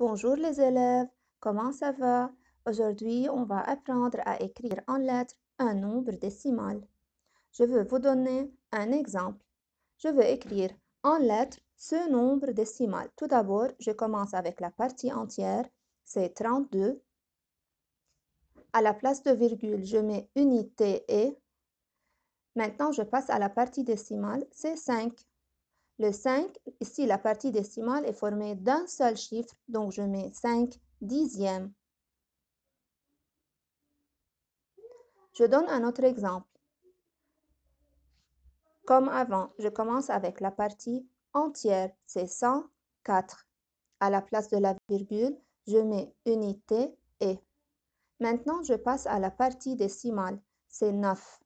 Bonjour les élèves, comment ça va? Aujourd'hui, on va apprendre à écrire en lettres un nombre décimal. Je veux vous donner un exemple. Je veux écrire en lettres ce nombre décimal. Tout d'abord, je commence avec la partie entière, c'est 32. À la place de virgule, je mets unité et. Maintenant, je passe à la partie décimale, c'est 5. Le 5, ici, la partie décimale est formée d'un seul chiffre, donc je mets 5 dixièmes. Je donne un autre exemple. Comme avant, je commence avec la partie entière, c'est 104. À la place de la virgule, je mets unité et. Maintenant, je passe à la partie décimale, c'est 9.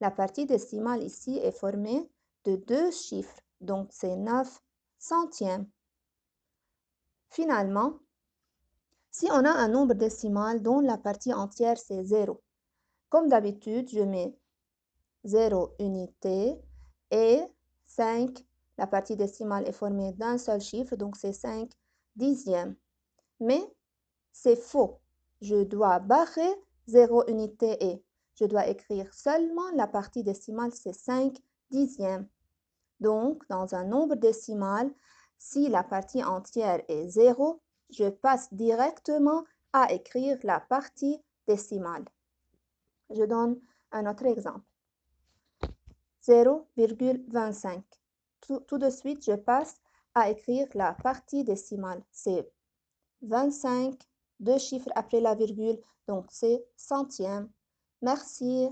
La partie décimale ici est formée de deux chiffres, donc c'est 9 centièmes. Finalement, si on a un nombre décimal dont la partie entière c'est 0, comme d'habitude, je mets 0 unité et 5, la partie décimale est formée d'un seul chiffre, donc c'est 5 dixièmes. Mais c'est faux. Je dois barrer 0 unité et. Je dois écrire seulement la partie décimale, c'est 5 dixièmes. Donc, dans un nombre décimal, si la partie entière est 0, je passe directement à écrire la partie décimale. Je donne un autre exemple. 0,25. Tout, tout, de suite, je passe à écrire la partie décimale. C'est 25, deux chiffres après la virgule, donc c'est centième. Merci.